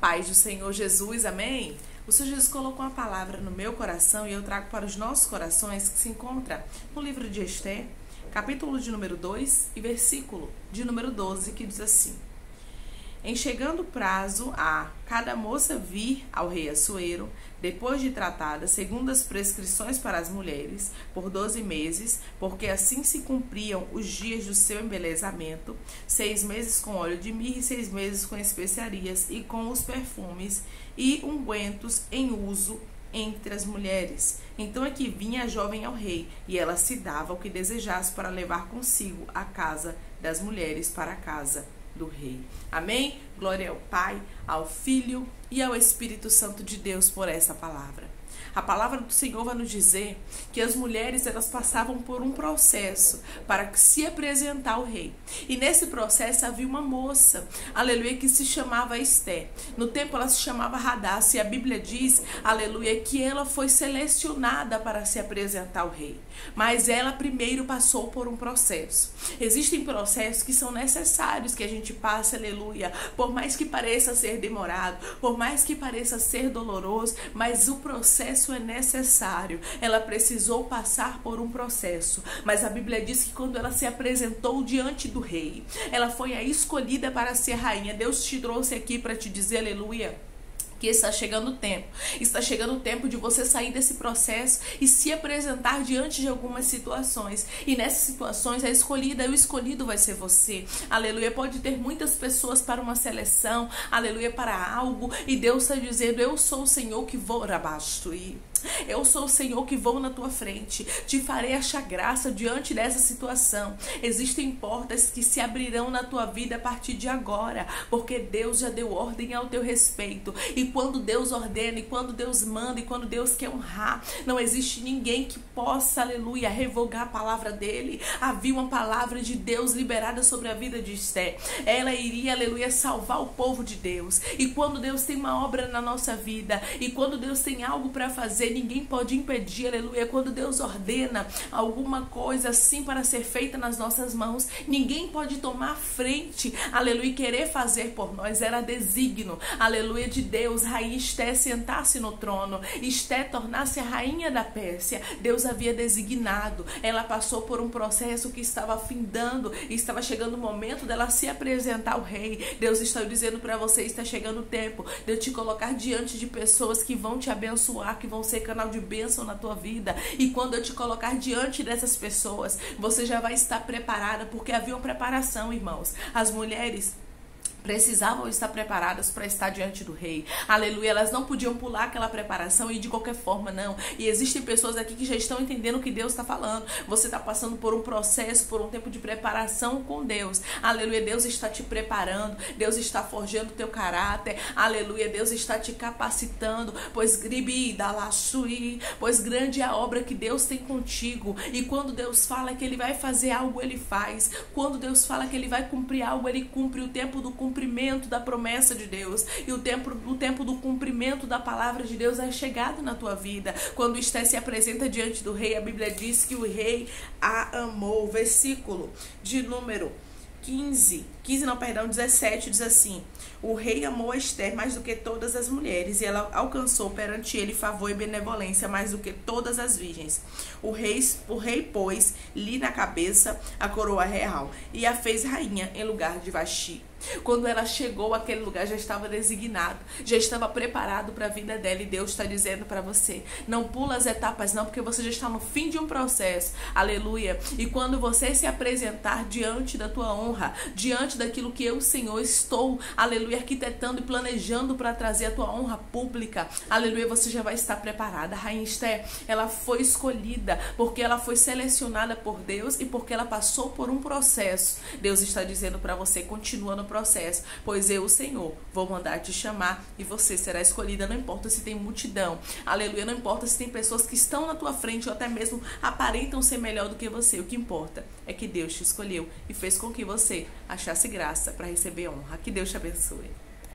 paz do Senhor Jesus, amém? O Senhor Jesus colocou uma palavra no meu coração e eu trago para os nossos corações que se encontra no livro de Esther, capítulo de número 2 e versículo de número 12, que diz assim: em chegando o prazo a cada moça vir ao rei Assuero, depois de tratada segundo as prescrições para as mulheres, por doze meses, porque assim se cumpriam os dias do seu embelezamento, seis meses com óleo de mirra e seis meses com especiarias e com os perfumes e ungüentos em uso entre as mulheres. Então é que vinha a jovem ao rei, e ela se dava o que desejasse para levar consigo a casa das mulheres para casa do Rei. Amém? Glória ao Pai, ao Filho e ao Espírito Santo de Deus por essa palavra. A palavra do Senhor vai nos dizer que as mulheres elas passavam por um processo para se apresentar ao rei. E nesse processo havia uma moça, aleluia, que se chamava Esté. No tempo ela se chamava Radassa e a Bíblia diz, aleluia, que ela foi selecionada para se apresentar ao rei. Mas ela primeiro passou por um processo. Existem processos que são necessários que a gente passe, aleluia, por mais que pareça ser demorado, por mais que pareça ser doloroso, mas o processo processo é necessário. Ela precisou passar por um processo. Mas a Bíblia diz que quando ela se apresentou diante do rei, ela foi a escolhida para ser rainha. Deus te trouxe aqui para te dizer aleluia que está chegando o tempo. Está chegando o tempo de você sair desse processo e se apresentar diante de algumas situações. E nessas situações, a escolhida e o escolhido vai ser você. Aleluia. Pode ter muitas pessoas para uma seleção, aleluia, para algo. E Deus está dizendo: Eu sou o Senhor que vou abaixo. E eu sou o Senhor que vou na tua frente. Te farei achar graça diante dessa situação. Existem portas que se abrirão na tua vida a partir de agora, porque Deus já deu ordem ao teu respeito. E quando Deus ordena, e quando Deus manda, e quando Deus quer honrar, não existe ninguém que possa, aleluia, revogar a palavra dele. Havia uma palavra de Deus liberada sobre a vida de Esté. Ela iria, aleluia, salvar o povo de Deus. E quando Deus tem uma obra na nossa vida, e quando Deus tem algo para fazer, ninguém pode impedir, aleluia. Quando Deus ordena alguma coisa assim para ser feita nas nossas mãos, ninguém pode tomar frente, aleluia, e querer fazer por nós. Era designo, aleluia, de Deus. Rainha Esté sentar-se no trono, Esté tornar-se a rainha da Pérsia. Deus havia designado. Ela passou por um processo que estava findando estava chegando o momento dela se apresentar ao rei. Deus está dizendo para você: está chegando o tempo de eu te colocar diante de pessoas que vão te abençoar, que vão ser ser canal de bênção na tua vida. E quando eu te colocar diante dessas pessoas, você já vai estar preparada, porque havia uma preparação, irmãos. As mulheres precisavam estar preparadas para estar diante do rei. Aleluia. Elas não podiam pular aquela preparação e de qualquer forma, não. E existem pessoas aqui que já estão entendendo o que Deus está falando. Você está passando por um processo, por um tempo de preparação com Deus. Aleluia. Deus está te preparando. Deus está forjando o teu caráter. Aleluia. Deus está te capacitando. Pois gribi, dalashui. Pois grande é a obra que Deus tem contigo. E quando Deus fala que Ele vai fazer algo, Ele faz. Quando Deus fala que Ele vai cumprir algo, Ele cumpre o tempo do cumprimento cumprimento da promessa de Deus. E o tempo, o tempo do cumprimento da palavra de Deus é chegado na tua vida. Quando Esté se apresenta diante do rei, a Bíblia diz que o rei a amou. Versículo de número 15, 15 não, perdão, 17 diz assim: O rei amou Esther mais do que todas as mulheres, e ela alcançou perante ele favor e benevolência mais do que todas as virgens. O rei, o rei pôs lhe na cabeça a coroa real e a fez rainha em lugar de Vaxi. Quando ela chegou àquele lugar, já estava designado, já estava preparado para a vida dela. E Deus está dizendo para você: não pula as etapas, não, porque você já está no fim de um processo. Aleluia. E quando você se apresentar diante da tua honra, diante daquilo que eu, Senhor, estou, aleluia, arquitetando e planejando para trazer a tua honra pública, aleluia, você já vai estar preparada. A Rainha Esther, ela foi escolhida porque ela foi selecionada por Deus e porque ela passou por um processo. Deus está dizendo para você: continua no processo, pois eu, o Senhor, vou mandar te chamar e você será escolhida. Não importa se tem multidão, aleluia, não importa se tem pessoas que estão na tua frente ou até mesmo aparentam ser melhor do que você. O que importa é que Deus te escolheu e fez com que você achasse graça para receber honra. Que Deus te abençoe.